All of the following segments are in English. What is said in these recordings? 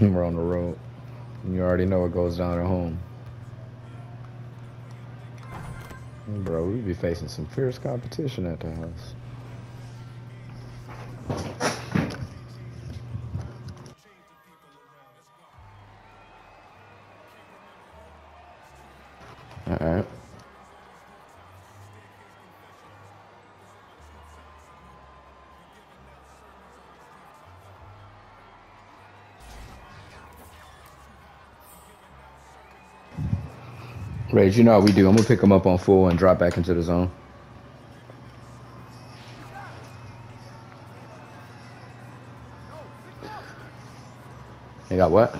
We're on the road. And you already know what goes down at home. Bro, we be facing some fierce competition at the house. Rage, you know how we do. I'm gonna pick him up on full and drop back into the zone. They got what?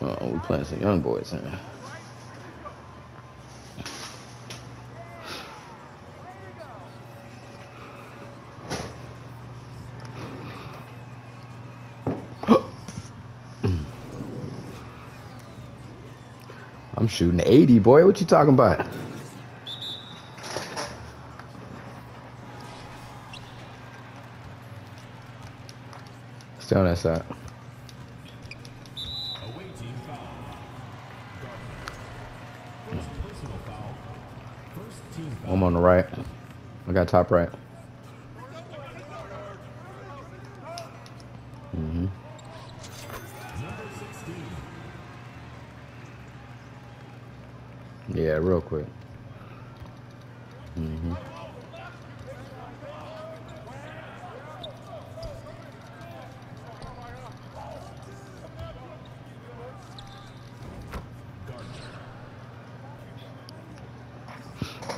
Oh, we playing some young boys, man. I'm shooting 80, boy. What you talking about? Stay on that side. Away team foul. Gardner. First personal foul. First team foul. I'm on the right. I got top right.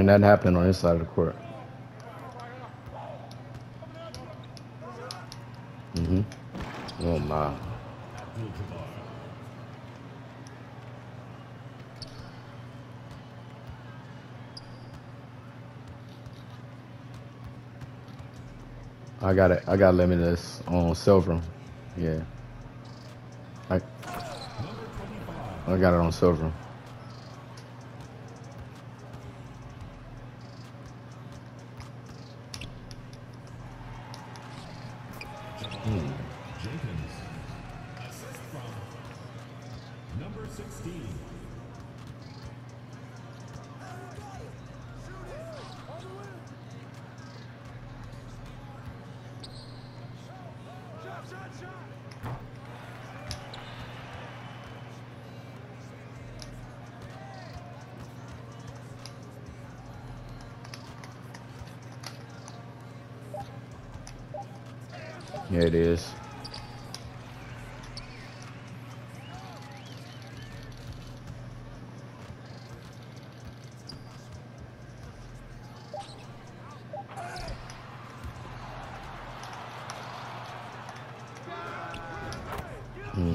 Ain't nothing happening on this side of the court. Mm-hmm. Oh my. I got it. I got limitless on silver. Yeah. I I got it on silver. Jenkins. Assist from number 16. Yeah, it is.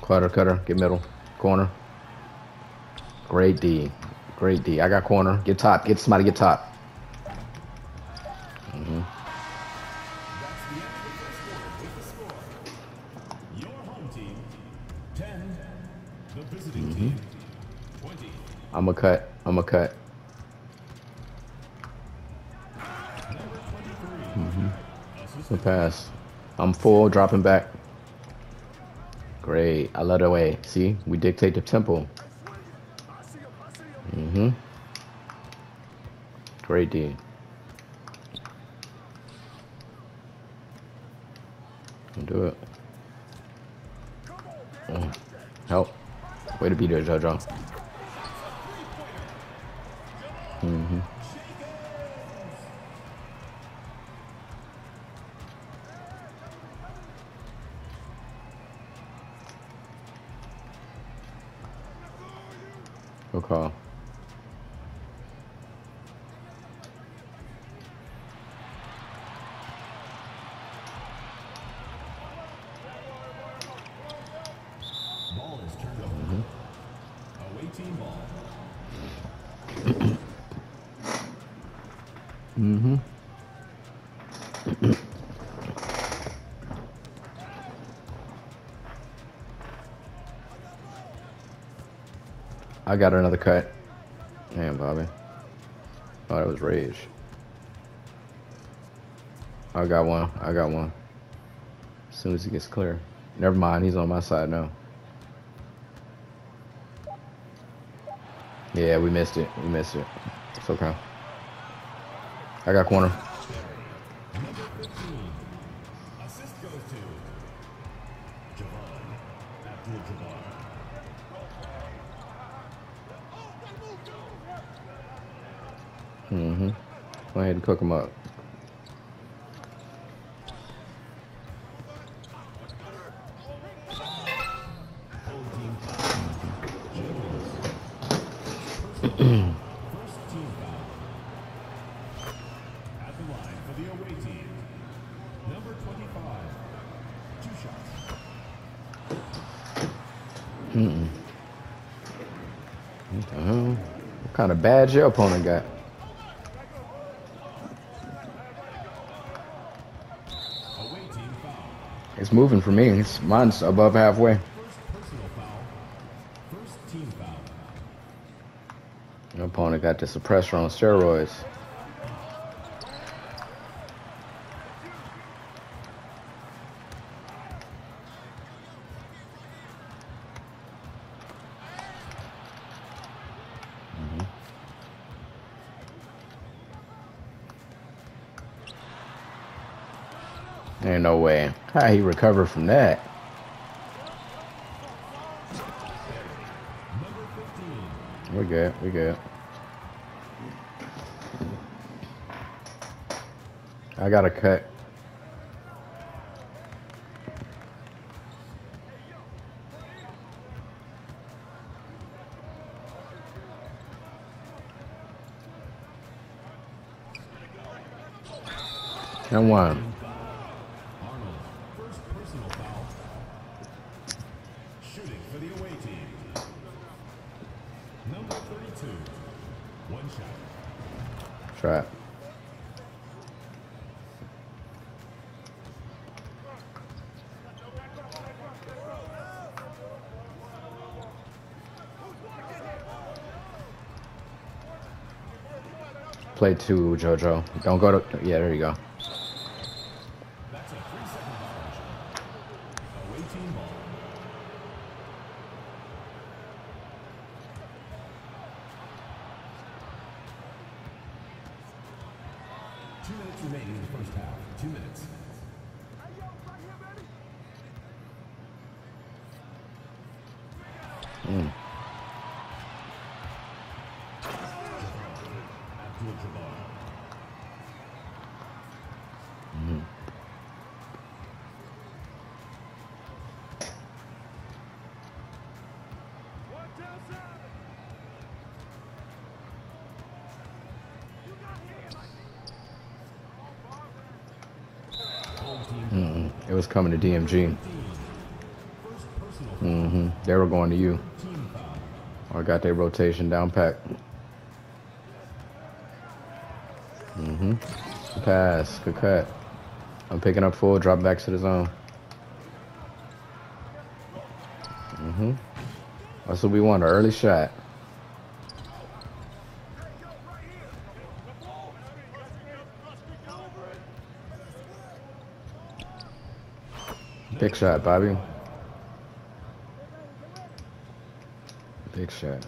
Cutter, cutter, get middle, corner. Great D, great D. I got corner. Get top. Get somebody. Get top. hmm That's the end of the first quarter with the score. Your home team, 10. The visiting team, 20. I'm a cut. I'm a cut. Number 23. The pass. I'm full. Dropping back. Great. I let it way. See, we dictate the tempo. hmm Great D. Do it. Mm. Help. Way to be there, JoJo. hmm Good call. Ball is turned over. Away team ball. Hmm I got another cut. Damn, Bobby. Thought it was rage. I got one. I got one. As soon as he gets clear. Never mind. He's on my side now. Yeah, we missed it. We missed it. It's okay. I got corner. Number 15. Assist goes to Javon Abdul-Jabbar. Mm-hmm. Go ahead and cook them up. Home team foul. Jenkins. First badge your opponent got. It's moving for me. It's, mine's above halfway. Your opponent got the suppressor on steroids. Way. How he recovered from that? Number 15. We good. We good. I got a cut. And one. Arnold. First personal foul. Shooting for the away team. Number 32. One shot. Trap. Play two, Jojo. Don't go to. Yeah, there you go. Coming to DMG. first personal hmm They were going to you. I got their rotation down pat. hmm pass. Good cut. I'm picking up full. Drop back to the zone. Mm-hmm. That's what we want. An early shot. Big shot, Bobby. Big shot.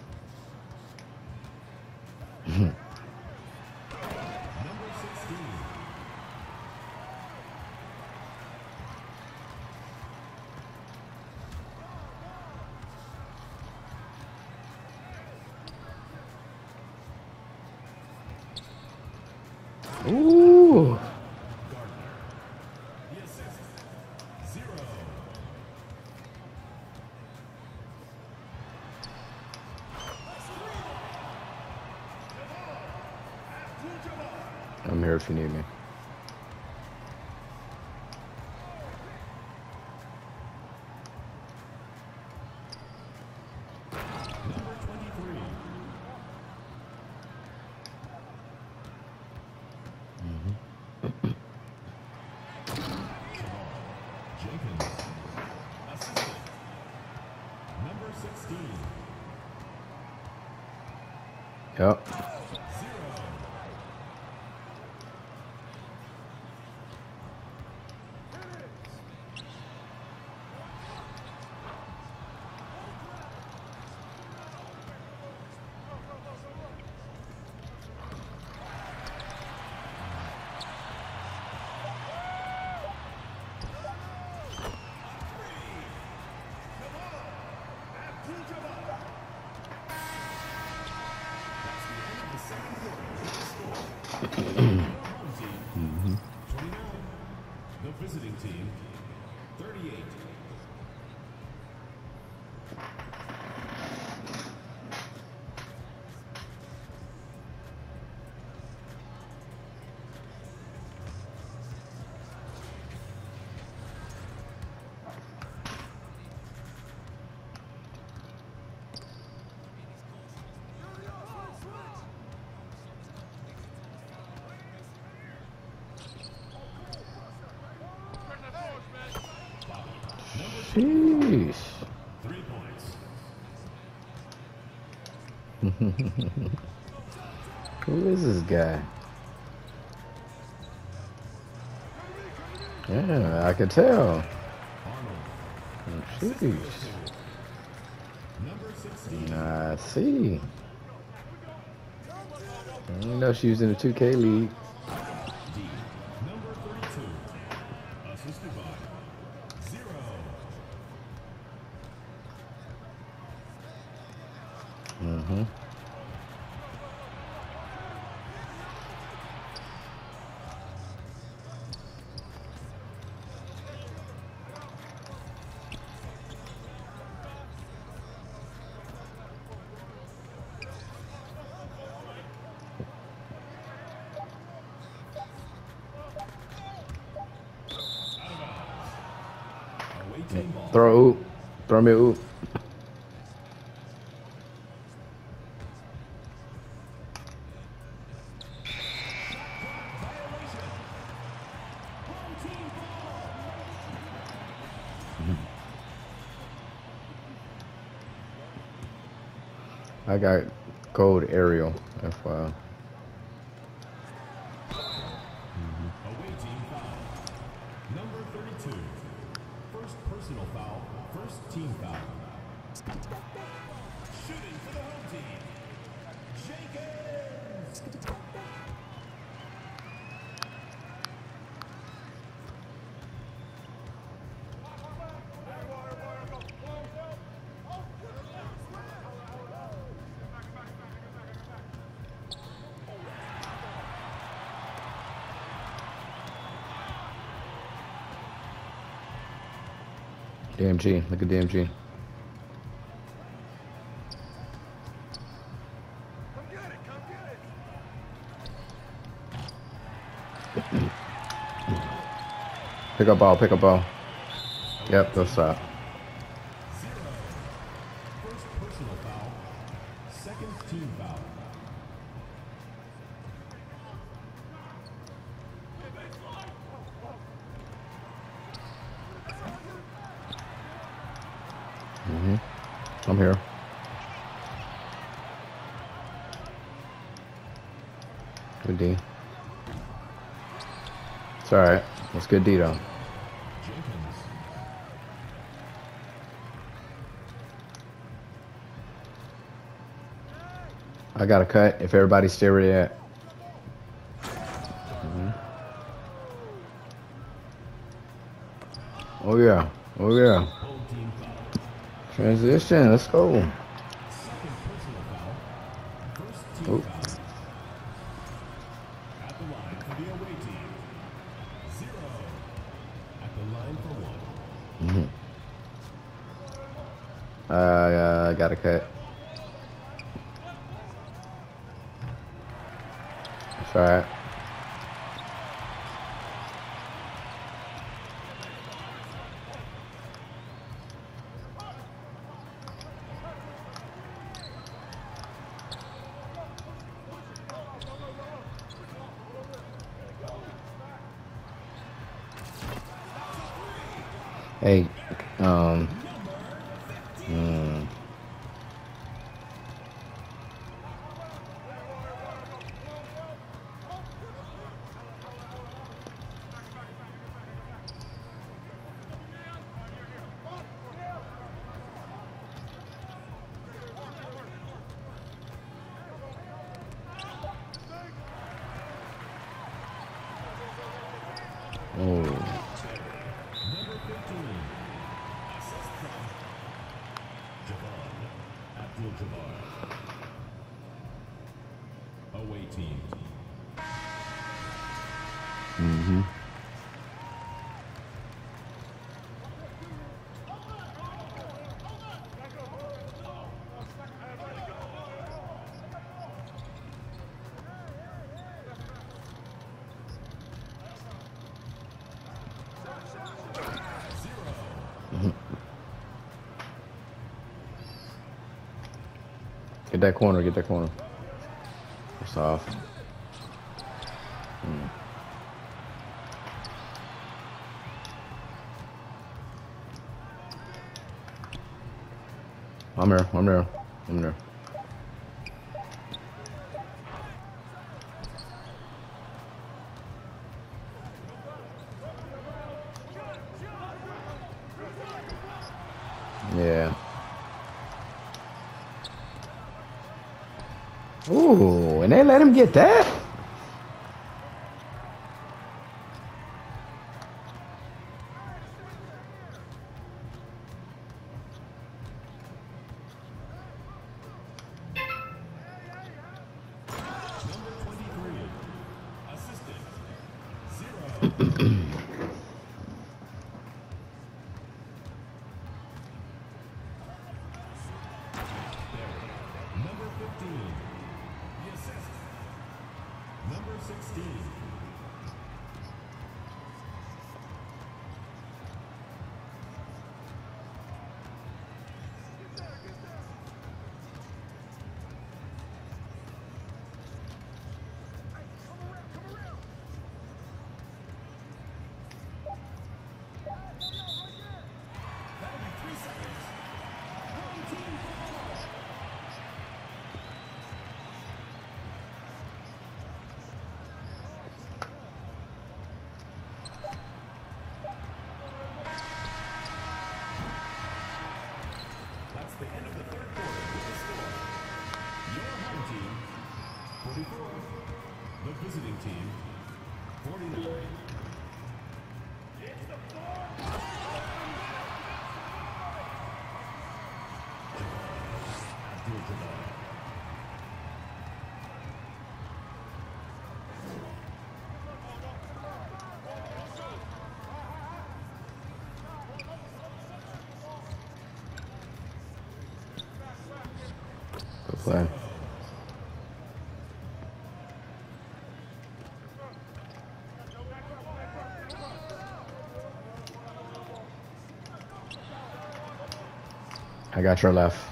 I'm here if you need me. Sheesh. Who is this guy? Yeah, I could tell. Sheesh. I see. I know she was in the 2K league. I got cold aerial. FYI. Away team foul. Number 32. First personal foul. First team foul. Shooting for the home team. Jenkins. DMG. Look at DMG. Pick up ball, pick up ball. Yep, go stop. First personal foul. Second team foul. I'm here. Good D. It's alright. That's good D though. I got a cut if everybody stay where at. Mhm. Oh yeah. Oh yeah. Transition. Let's go. Get that corner, get that corner. First off. Hmm. I'm here, I'm here, I'm here. And they let him get that? 16. Play. I got your left.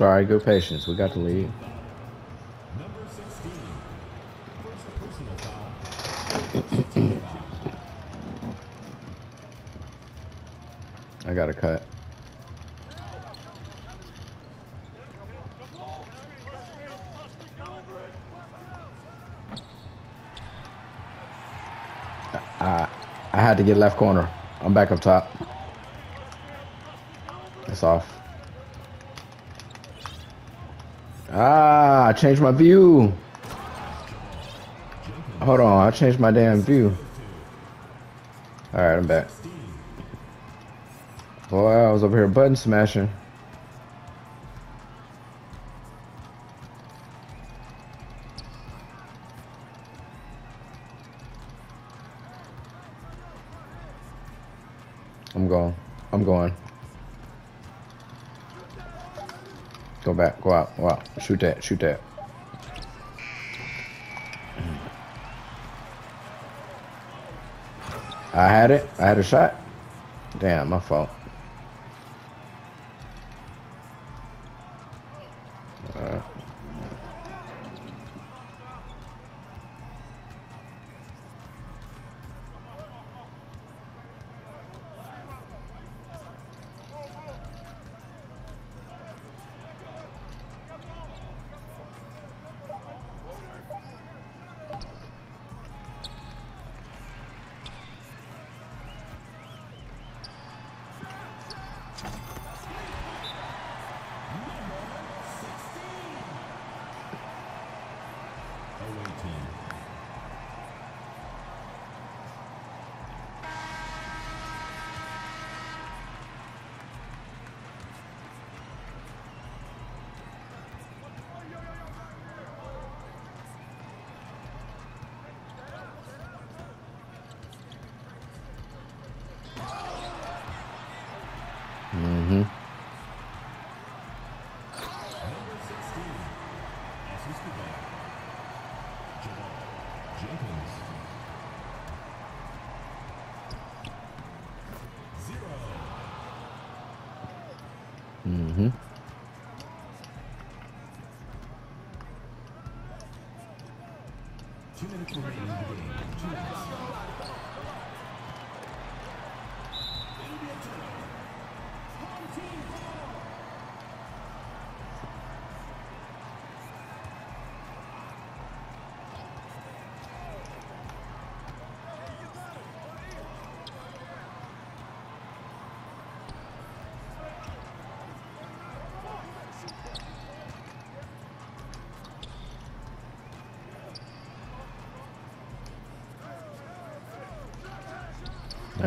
Right. Good patience. We got the lead. Number 16. First I got a cut. I I had to get left corner. I'm back up top. It's off. Ah, I changed my view. Hold on, I changed my damn view. All right, I'm back. Boy, I was over here button smashing. I'm going. I'm going. Go back. Go out. Go out. Shoot that. Shoot that. I had it. I had a shot. Damn, my fault.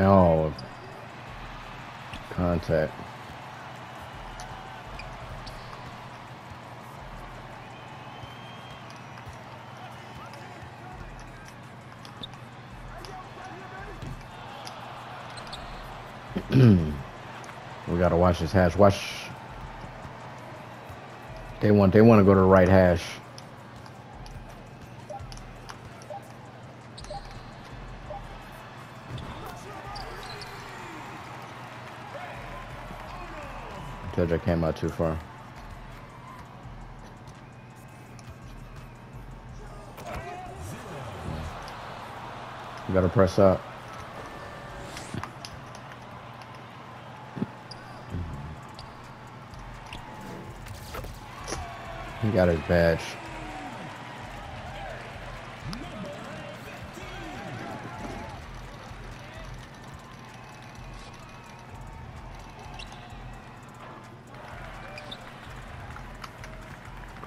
Oh, contact. we gotta watch this hash. Watch. They want. They want to go to the right hash. I came out too far. You gotta press up. He got his badge.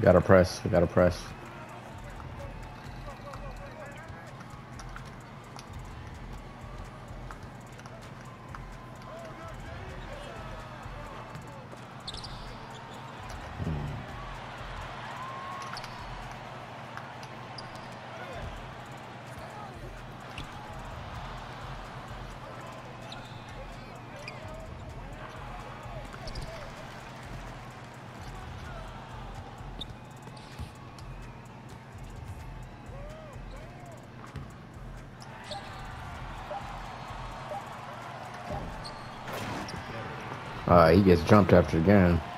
Gotta press. We gotta press. Uh, he gets jumped after again. Your